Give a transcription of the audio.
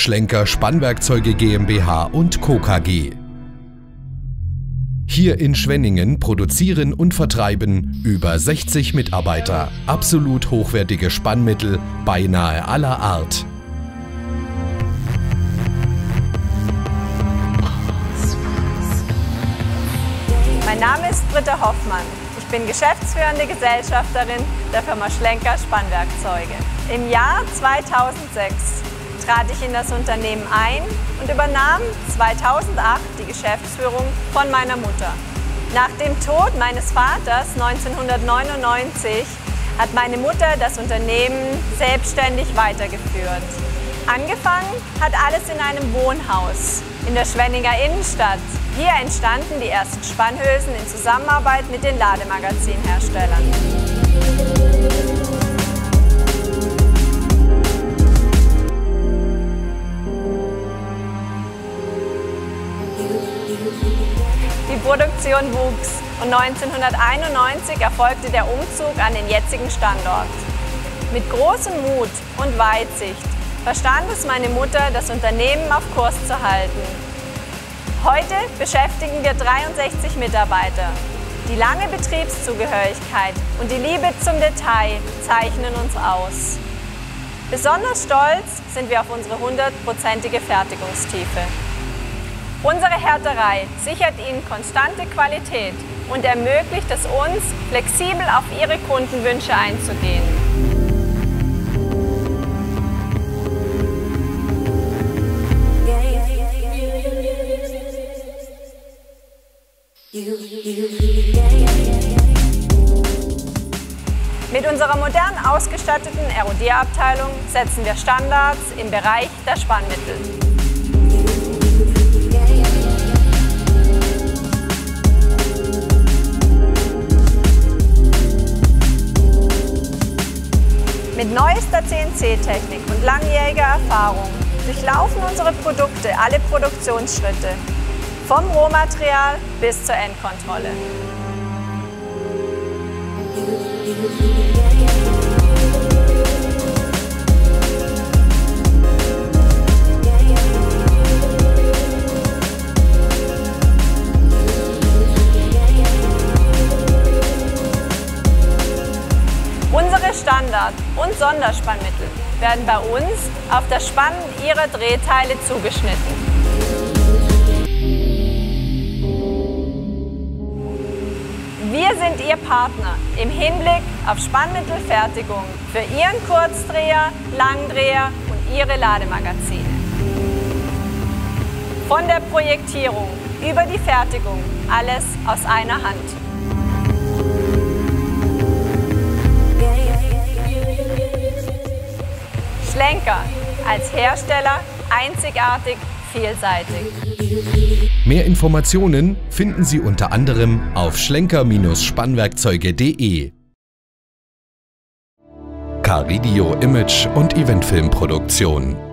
Schlenker Spannwerkzeuge GmbH und Co. KG. Hier in Schwenningen produzieren und vertreiben über 60 Mitarbeiter absolut hochwertige Spannmittel beinahe aller Art. Mein Name ist Britta Hoffmann. Ich bin geschäftsführende Gesellschafterin der Firma Schlenker Spannwerkzeuge. Im Jahr 2006 trat ich in das Unternehmen ein und übernahm 2008 die Geschäftsführung von meiner Mutter. Nach dem Tod meines Vaters 1999 hat meine Mutter das Unternehmen selbstständig weitergeführt. Angefangen hat alles in einem Wohnhaus in der Schwenninger Innenstadt. Hier entstanden die ersten Spannhülsen in Zusammenarbeit mit den Lademagazinherstellern. Die Produktion wuchs und 1991 erfolgte der Umzug an den jetzigen Standort. Mit großem Mut und Weitsicht verstand es meine Mutter, das Unternehmen auf Kurs zu halten. Heute beschäftigen wir 63 Mitarbeiter. Die lange Betriebszugehörigkeit und die Liebe zum Detail zeichnen uns aus. Besonders stolz sind wir auf unsere hundertprozentige Fertigungstiefe. Unsere Härterei sichert Ihnen konstante Qualität und ermöglicht es uns, flexibel auf Ihre Kundenwünsche einzugehen. Mit unserer modern ausgestatteten Erodierabteilung setzen wir Standards im Bereich der Spannmittel. Mit neuester CNC-Technik und langjähriger Erfahrung durchlaufen unsere Produkte alle Produktionsschritte, vom Rohmaterial bis zur Endkontrolle. Standard- und Sonderspannmittel werden bei uns auf das Spannen ihrer Drehteile zugeschnitten. Wir sind Ihr Partner im Hinblick auf Spannmittelfertigung für Ihren Kurzdreher, Langdreher und Ihre Lademagazine. Von der Projektierung über die Fertigung alles aus einer Hand. Schlenker als Hersteller einzigartig vielseitig. Mehr Informationen finden Sie unter anderem auf schlenker-spannwerkzeuge.de. Caridio Image und Eventfilmproduktion